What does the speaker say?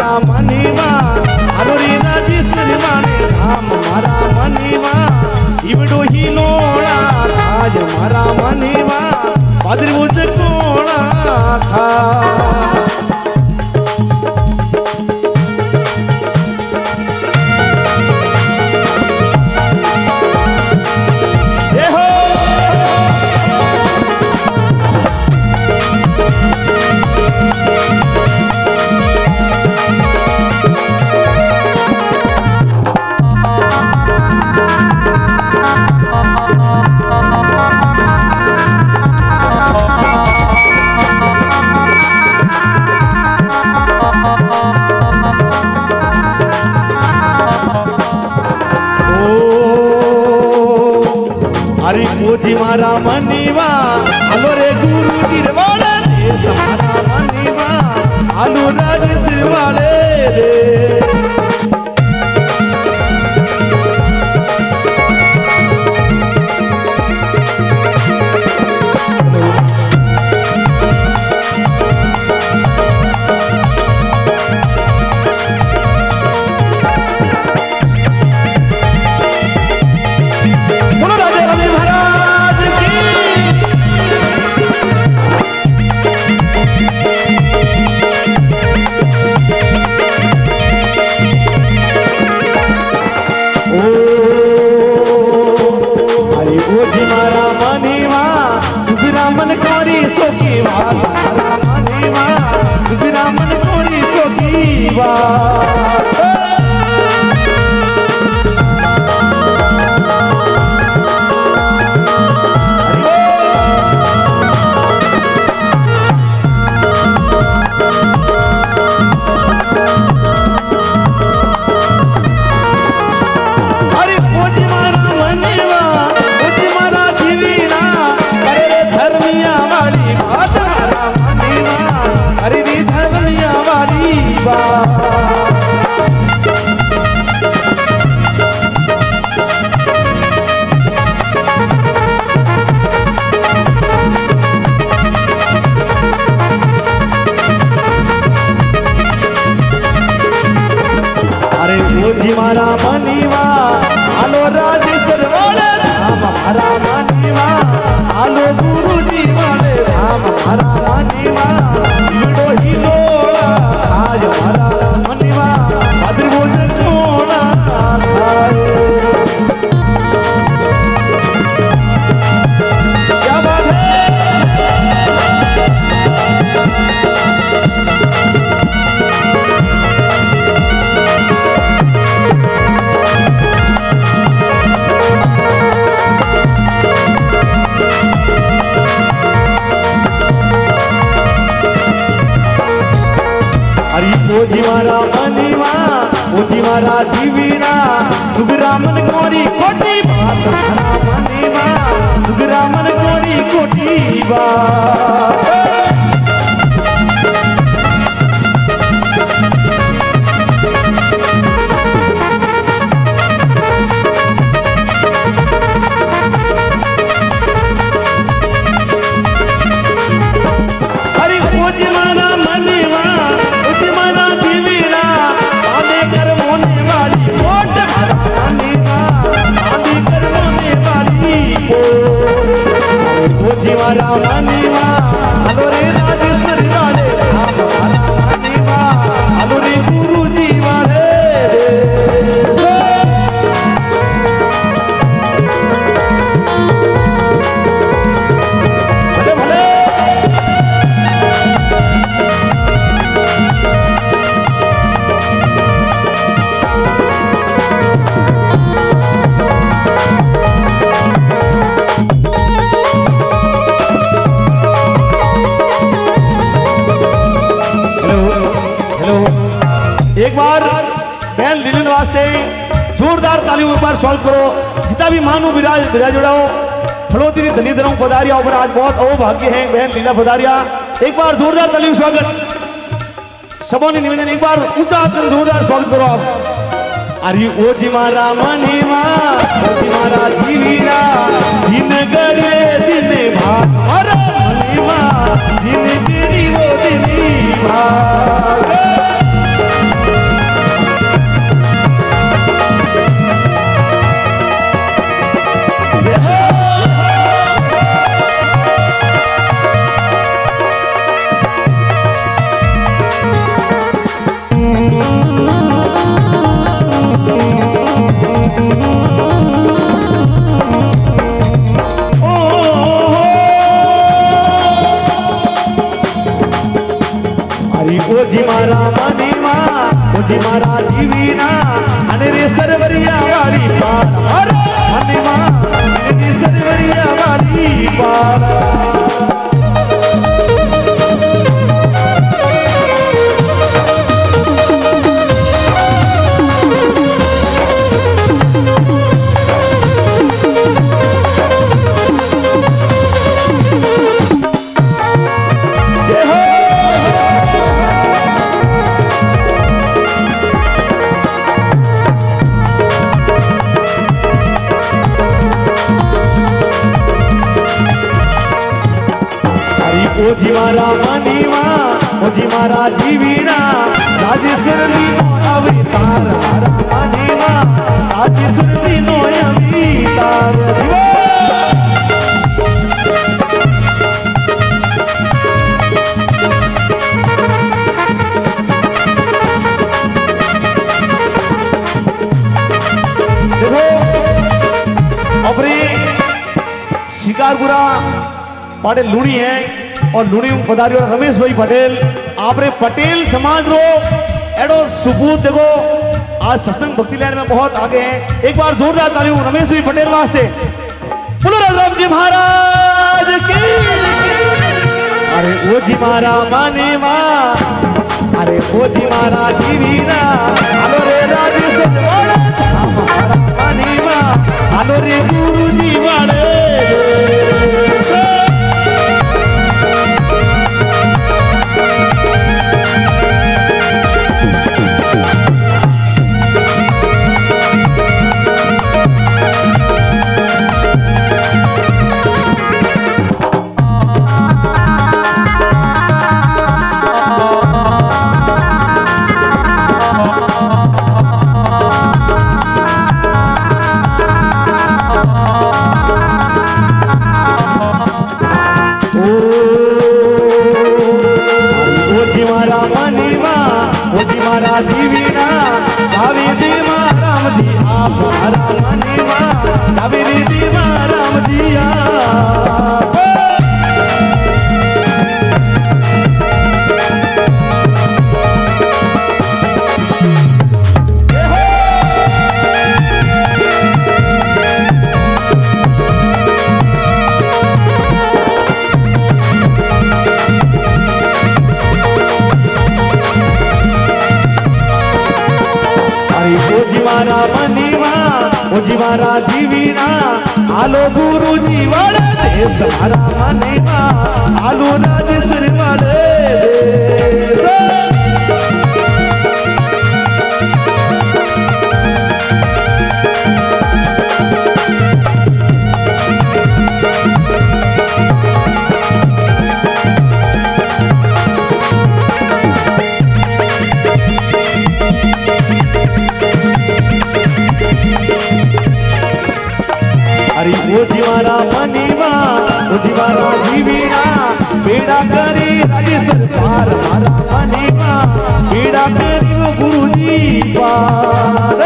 राम मनीवा रामनीवा Shiva. પ્રશ્ન સોલ્વ કરો જીતા બી માનું બિરાજ બિરાજ ઉડાઓ ફલોદરી ધનીધરમ પધારિયા ઉપર આજ બહુ અવભાગ્ય હે બહેન લીલા પધારિયા એક બાર જોરદાર તાલીમ સ્વાગત સબોને નિવેદન એક બાર ઊંચા હાથ જોરદાર સ્વાગત કરો આપ અરે ઓજી મારા મનેમાં ઓજી મારા જીવીના દિન ગરે દિન ભાત અરે મનેમાં દિન ગરી ઓ દિન ભાત ઓજી મારા મનીમાં ઓજી મારા જીવીના રાજેશ્વરની शिकारपुरा पाटिल लूणी है और लूणी पधारी रमेश भाई पटेल। आपने पटेल समाज रो, एडो सुबूत देखो। आज सत्संग भक्ति लैंड में बहुत आगे हैं। एक बार जोरदार तालियों रमेश भाई पटेल वास्ते। बोलो जी महाराज की। अरे ओ जी मारा माने माँ। अरे ओ जी मारा जीवीना हालो रे राज़ी सजवाड़ा हमारा माने माँ हालो रे गुरु जी અરે ઓજી મારા મનીમાં ઓજી મારા જીવીના આલો ગુરુજી વાળે દેશ મારા મનીમાં આલો રાજેશ્વર વાળે દેશ मारा जीवीरा बेड़ा करे राज्य सरकार मारा बनेगा बेड़ा करे गुरु जी पार।